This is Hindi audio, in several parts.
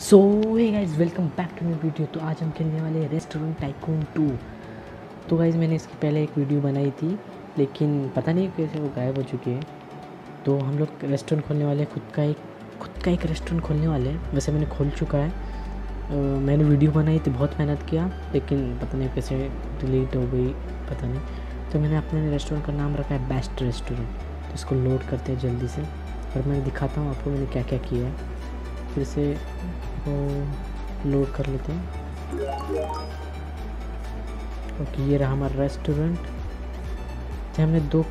So guys welcome back to my video तो आज हम खेलने वाले हैं रेस्टोरेंट टाइकून टू तो गाइज़ मैंने इसके पहले एक वीडियो बनाई थी लेकिन पता नहीं कैसे वो गायब हो चुकी है। तो हम लोग रेस्टोरेंट खोलने वाले हैं खुद का एक खुद का एक रेस्टोरेंट खोलने वाले हैं। वैसे मैंने खोल चुका है। अ, मैंने वीडियो बनाई थी बहुत मेहनत किया लेकिन पता नहीं कैसे डिलीट हो गई पता नहीं। तो मैंने अपने रेस्टोरेंट का नाम रखा है बेस्ट रेस्टोरेंट तो इसको लोड करते हैं जल्दी से। और मैं दिखाता हूँ आपको मैंने क्या क्या किया है। फिर से वो लोड कर लेते हैं। ओके ये रहा हमारा रेस्टोरेंट जहाँ हमने दो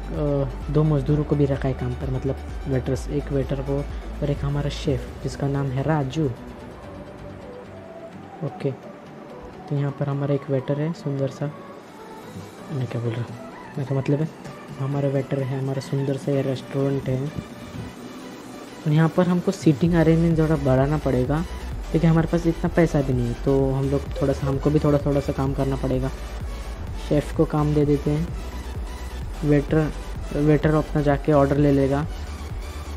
दो मज़दूरों को भी रखा है काम पर मतलब वेटर्स एक वेटर को और एक हमारा शेफ़ जिसका नाम है राजू। ओके तो यहाँ पर हमारा एक वेटर है, सुंदर सा। मैं क्या बोल रहा हूँ? मैं क्या मतलब है, हमारा वेटर है, हमारा सुंदर सा ये रेस्टोरेंट है। और यहाँ पर हमको सीटिंग अरेंजमेंट थोड़ा बढ़ाना पड़ेगा। क्योंकि हमारे पास इतना पैसा भी नहीं है तो हम लोग थोड़ा सा, हमको भी थोड़ा थोड़ा सा काम करना पड़ेगा। शेफ़ को काम दे देते हैं। वेटर वेटर अपना जाके ऑर्डर ले लेगा।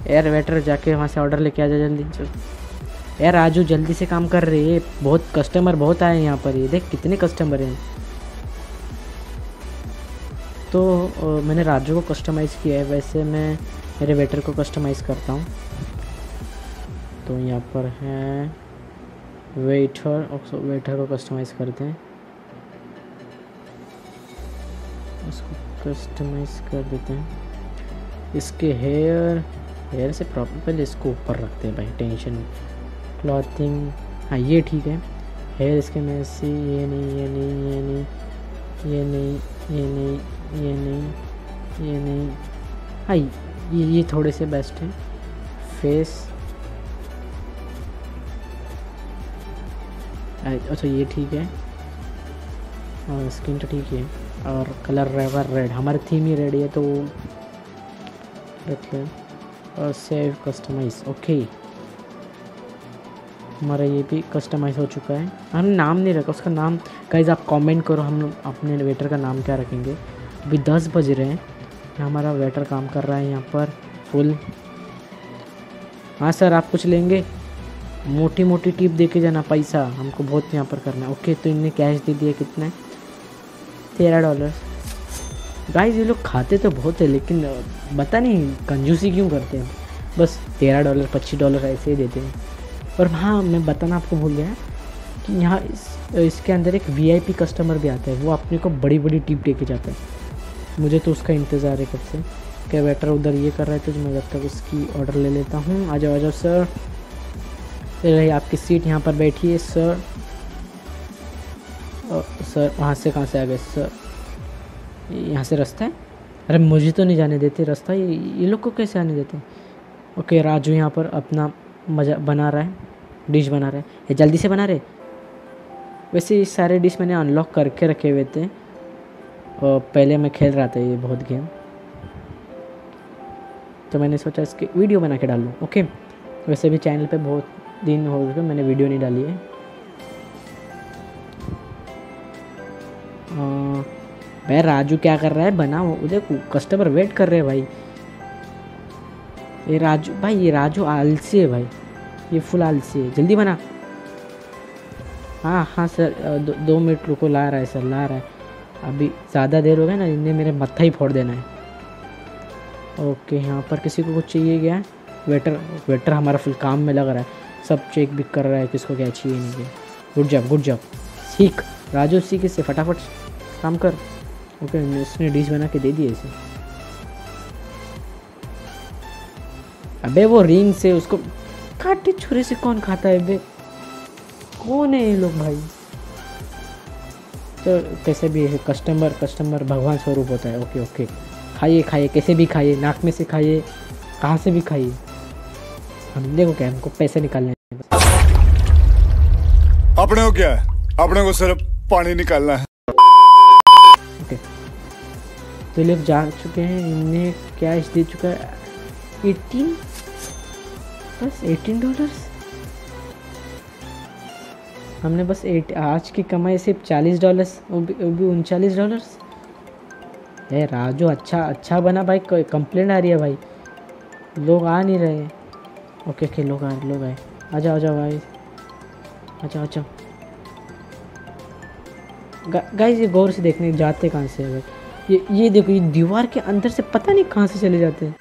यार वेटर जाके वहाँ से ऑर्डर लेके आ जा जल्दी। यार राजू जल्दी से काम कर रही है। बहुत कस्टमर बहुत आए हैं यहाँ पर। ये देख, कितने कस्टमर हैं। तो मैंने राजू को कस्टमाइज़ किया है। वैसे मैं मेरे वेटर को कस्टमाइज़ करता हूँ। तो यहाँ पर है। वेटर और वेटर को कस्टमाइज़ करते हैं। उसको कस्टमाइज़ कर देते हैं। इसके हेयर हेयर से प्रॉपर पहले इसको ऊपर रखते हैं भाई टेंशन क्लॉथिंग हाँ ये ठीक है। हेयर इसके में से ये नहीं ये नहीं ये नहीं ये नहीं ये नहीं ये नहीं ये नहीं। हाँ ये ये थोड़े से बेस्ट हैं। फेस अच्छा ये ठीक है। और स्किन तो ठीक है और कलर रहेगा रेड हमारी थीम ही रेड है तो रख और सेव कस्टमाइज ओके हमारा ये भी कस्टमाइज हो चुका है। हमने नाम नहीं रखा, उसका नाम गाइज़ आप कमेंट करो, हम अपने वेटर का नाम क्या रखेंगे। अभी दस बज रहे हैं। हमारा वेटर काम कर रहा है, यहाँ पर फुल हाँ सर आप कुछ लेंगे? मोटी मोटी टिप दे के जाना पैसा, हमको बहुत यहाँ पर करना है। ओके तो इनने कैश दे दिया कितना है? तेरह डॉलर गाइस ये लोग खाते तो बहुत है, लेकिन पता नहीं कंजूसी क्यों करते हैं? बस तेरह डॉलर पच्चीस डॉलर ऐसे ही देते हैं। और हाँ मैं बताना आपको भूल गया कि यहाँ इस इसके अंदर एक वीआईपी कस्टमर भी आता है, वो अपने को बड़ी बड़ी टिप दे के जाता है। मुझे तो उसका इंतज़ार है कब से। क्या वेटर उधर ये कर रहा है तो मैं जब तक उसकी ऑर्डर ले लेता हूँ। आ जाओ आ जाओ सर रही आपकी सीट यहाँ पर बैठिए सर अ, सर वहाँ से कहाँ से आ गए सर यहाँ से रास्ता है? अरे मुझे तो नहीं जाने देते रास्ता ये ये लोग को कैसे आने देते? ओके राजू यहाँ पर अपना मज़ा बना रहा है डिश बना रहा है। जल्दी से बना रहे? वैसे ये सारे डिश मैंने अनलॉक करके रखे हुए थे। और पहले मैं खेल रहा था ये बहुत गेम। तो मैंने सोचा इसकी वीडियो बना के डाल लूँ ओके? वैसे भी चैनल पे बहुत दिन हो गए मैंने वीडियो नहीं डाली है। भाई राजू क्या कर रहा है? बना वो देखो कस्टमर वेट कर रहे हैं भाई। ये राजू भाई ये राजू आलसी है भाई। ये फुल आलसी है। जल्दी बना। हाँ हाँ सर दो, दो मिनट रुको ला रहा है सर ला रहा है। अभी ज़्यादा देर हो गया ना इन्हें मेरे मत्था ही फोड़ देना है। ओके यहाँ पर किसी को कुछ चाहिए क्या? वेटर वेटर हमारा फुल काम में लग रहा है। सब चेक भी कर रहा है किसको क्या चाहिए, नहीं चाहिए। गुड जॉब गुड जॉब सीख। राजू सीख इससे फटाफट काम कर। ओके, इसने डिश बना के दे दिए इसे। अबे, वो रिंग से उसको काटे छुरे से कौन खाता है बे कौन है ये लोग भाई? तो कैसे भी है कस्टमर कस्टमर भगवान स्वरूप होता है। Okay okay. खाइए खाइए, कैसे भी खाइए, नाक में से खाइए, कहाँ से भी खाइए। हम देखो क्या हमको पैसे निकालने हैं। अपने को क्या है? अपने को सिर्फ़ पानी निकालना है। ओके। तो लोग जा चुके हैं, इनने कैश दे चुका है? एटीन? बस एटीन डॉलर्स हमने बस एट, आज की कमाई सिर्फ़ चालीस डॉलर्स वो भी उनचालीस डॉलर्स ए राजू अच्छा अच्छा बना भाई कंप्लेंट आ रही है भाई। लोग आ नहीं रहे। ओके ओके, लोग आए लोग आए। आ जाओ आ जाओ भाई। अच्छा अच्छा। गाइस ये गौर से देखने जाते कहाँ से है? ये ये देखो ये दीवार के अंदर से पता नहीं कहाँ से चले जाते हैं।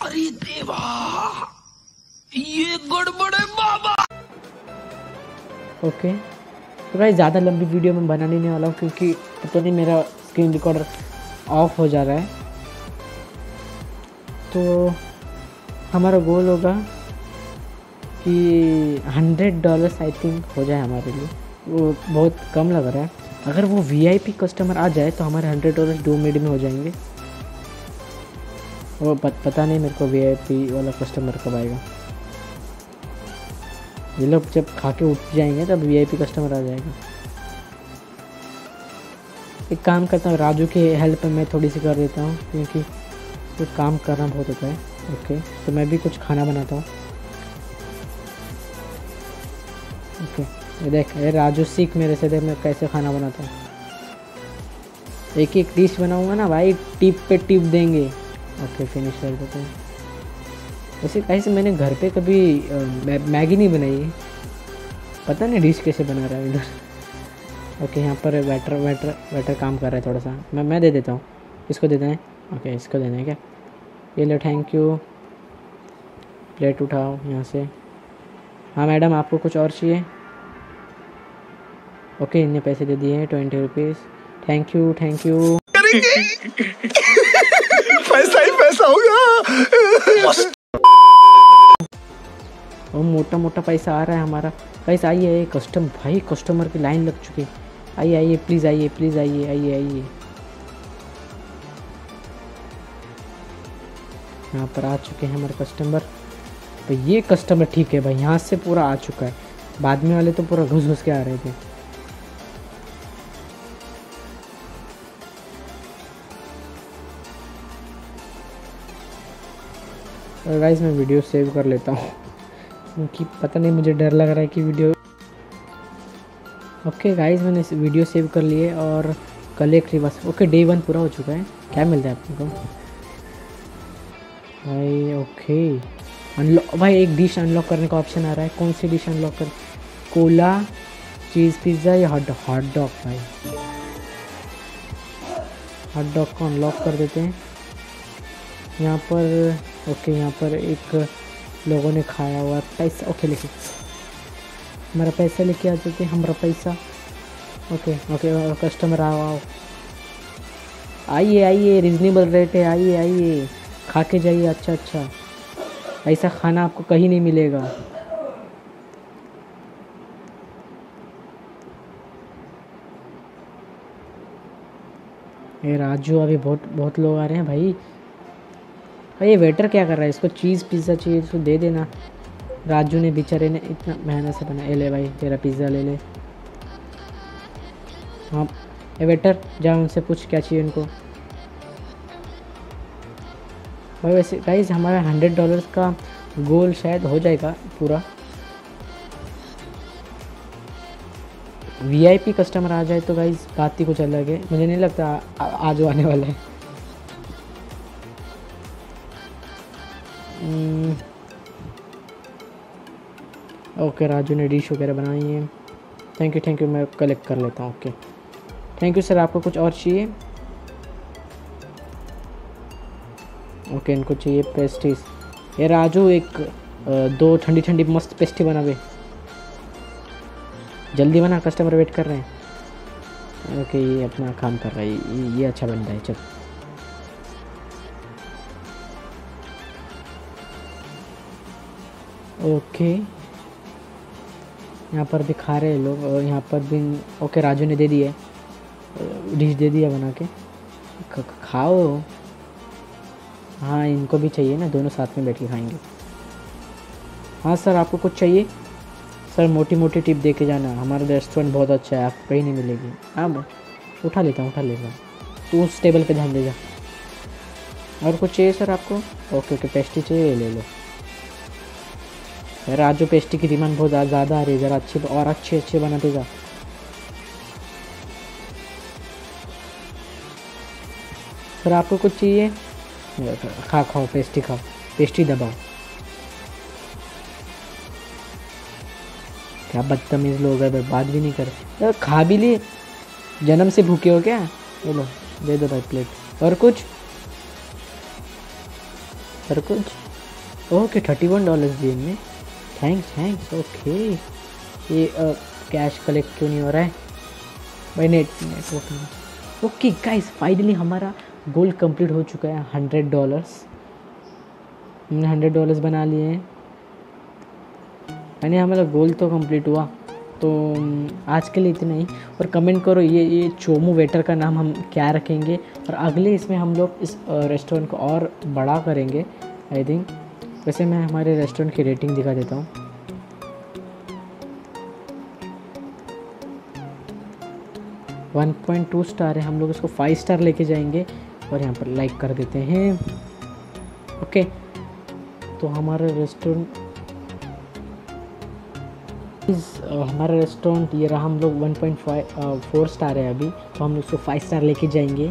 अरे देवा ये गड़बड़ है बाबा। ओके। तो भाई ज़्यादा लंबी वीडियो मैं बना नहीं वाला हूँ क्योंकि पता नहीं मेरा स्क्रीन रिकॉर्डर ऑफ़ हो जा रहा है। तो हमारा गोल होगा कि हंड्रेड डॉलर्स आई थिंक हो जाए हमारे लिए। वो बहुत कम लग रहा है। अगर वो वीआईपी कस्टमर आ जाए तो हमारे हंड्रेड डॉलर दो मिनट में हो जाएँगे। वो पत, पता नहीं मेरे को वीआईपी वाला कस्टमर कब आएगा। ये लोग जब खा के उठ जाएँगे तब वीआईपी कस्टमर आ जाएगा। एक काम करता हूँ राजू की हेल्प मैं थोड़ी सी कर देता हूँ क्योंकि कुछ काम करना बहुत होता है। ओके तो मैं भी कुछ खाना बनाता हूँ। ओके। ये देख, ये राजू सीख मेरे से देख, मैं कैसे खाना बनाता हूँ। एक एक डिश बनाऊँगा ना भाई, टिप पे टिप देंगे। ओके फिनिश कर देते हैं। वैसे कैसे मैंने घर पे कभी मैगी नहीं बनाई। पता नहीं डिश कैसे बना रहा है इधर। ओके, यहाँ पर वेटर वेटर वेटर काम कर रहा है थोड़ा सा। मैं मैं दे देता हूँ। इसको दे दें ओके, इसको देना है क्या? ये लो थैंक यू प्लेट उठाओ यहाँ से। हाँ मैडम आपको कुछ और चाहिए? ओके इतने पैसे दे दिए हैं twenty rupees thank you thank you पैसा ही पैसा होगा और मोटा मोटा पैसा आ रहा है हमारा। पैसा आइए आइए कस्टम भाई कस्टमर की लाइन लग चुकी। है आइए आइए प्लीज़ आइए प्लीज़ आइए आइए आइए। यहाँ पर आ चुके हैं हमारे कस्टमर तो ये कस्टमर ठीक है भाई, यहाँ से पूरा आ चुका है। बाद में वाले तो पूरा घुस घुस के आ रहे थे। गाइस मैं वीडियो सेव कर लेता हूँ। क्योंकि पता नहीं, मुझे डर लग रहा है कि वीडियो ओके गाइस मैंने वीडियो सेव कर लिए और कलेक्ट ही बस ओके डे वन पूरा हो चुका है। क्या मिलता है अपने को भाई ओके अनलॉक भाई, एक डिश अनलॉक करने का ऑप्शन आ रहा है। कौन सी डिश अनलॉक कर कोला चीज़ पिज़्ज़ा या हॉट हॉट डॉग भाई। हॉट डॉग को अनलॉक कर देते हैं। यहाँ पर ओके यहाँ पर एक लोगों ने खाया हुआ पैसा। ओके लेके हमारा पैसा लेके आ जाते हैं, हमारा पैसा। ओके ओके कस्टमर आओ आओ। आइए आइए रिजनेबल रेट है, आइए आइए। खा के जाइए अच्छा अच्छा। ऐसा खाना आपको कहीं नहीं मिलेगा। ये राजू, अभी बहुत बहुत लोग आ रहे हैं भाई। भाई ये वेटर क्या कर रहा है? इसको चीज़ पिज़्ज़ा चाहिए, इसको दे देना। राजू ने बेचारे ने इतना मेहनत से बनाया। ले भाई, तेरा पिज़्ज़ा ले ले। हाँ ए वेटर जा उनसे पूछ क्या चाहिए उनको। भाई वैसे गाइज़ हमारा हंड्रेड डॉलर्स का गोल शायद हो जाएगा पूरा। वीआईपी कस्टमर आ जाए तो गाइज़ बात ही कुछ अलग है। मुझे नहीं लगता आज आने वाला है। ओके राजू ने डिश वगैरह बनाई है। थैंक यू थैंक यू मैं कलेक्ट कर लेता हूँ। ओके थैंक यू सर आपको कुछ और चाहिए? ओके इनको चाहिए पेस्ट्रीज ये राजू एक दो ठंडी ठंडी मस्त पेस्ट्री बनावे। जल्दी बना कस्टमर वेट कर रहे हैं। ओके ये अपना काम कर रहा है ये, ये अच्छा बन रहा है चल। ओके। यहाँ पर भी खा रहे हैं लोग यहाँ पर भी ओके राजू ने दे दिया। डिश दे दिया बना के। खाओ। हाँ इनको भी चाहिए ना, दोनों साथ में बैठ के खाएँगे। हाँ सर, आपको कुछ चाहिए? सर मोटी मोटी टिप दे के जाना। हमारा रेस्टोरेंट बहुत अच्छा है, आपको कहीं नहीं मिलेगी। हाँ मैं उठा लेता हूँ, उठा लेता हूँ। तू उस टेबल पे ध्यान दे जा। और कुछ चाहिए सर आपको? ओके ओके पेस्ट्री चाहिए, ले लो। यार, आज जो पेस्ट्री की डिमांड बहुत ज़्यादा आ रही है, ज़रा अच्छे, और अच्छे अच्छे बना देगा सर, आपको कुछ चाहिए? खा खाओ, पेस्ट्री खाओ, पेस्ट्री दबाओ। क्या बदतमीज़ लोग हैं बात भी नहीं कर यार, खा भी लिए जन्म से भूखे हो क्या? ये लो दे दो भाई प्लेट और कुछ? और कुछ? ओके थर्टी वन डॉलर दिए इनमें थैंक्स थैंक्स ओके ये कैश कलेक्ट क्यों नहीं हो रहा है? भाई net network okay guys finally हमारा गोल कंप्लीट हो चुका है हंड्रेड डॉलर्स। हमने हंड्रेड डॉलर्स बना लिए हैं। यानी हमारा गोल तो कंप्लीट हुआ। तो आज के लिए इतना ही। और कमेंट करो ये ये चोमू वेटर का नाम हम क्या रखेंगे। और अगले इसमें हम लोग इस रेस्टोरेंट को और बड़ा करेंगे आई थिंक वैसे मैं हमारे रेस्टोरेंट की रेटिंग दिखा देता हूँ। वन पॉइंट टू स्टार है। हम लोग इसको फाइव स्टार लेके जाएँगे। और यहाँ पर लाइक कर देते हैं। ओके तो हमारा रेस्टोरेंट इस हमारा रेस्टोरेंट ये रहा हम लोग 1.5 फोर स्टार है अभी तो हम लोग इसको फाइव स्टार लेके जाएँगे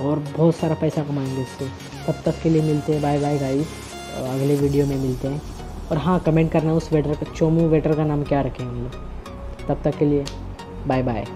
और बहुत सारा पैसा कमाएँगे इससे तब तक के लिए मिलते हैं। बाय बाय गाइस अगले वीडियो में मिलते हैं। और हाँ कमेंट करना उस वेटर का, चोमू वेटर का नाम क्या रखें हम लोग? तब तक के लिए बाय बाय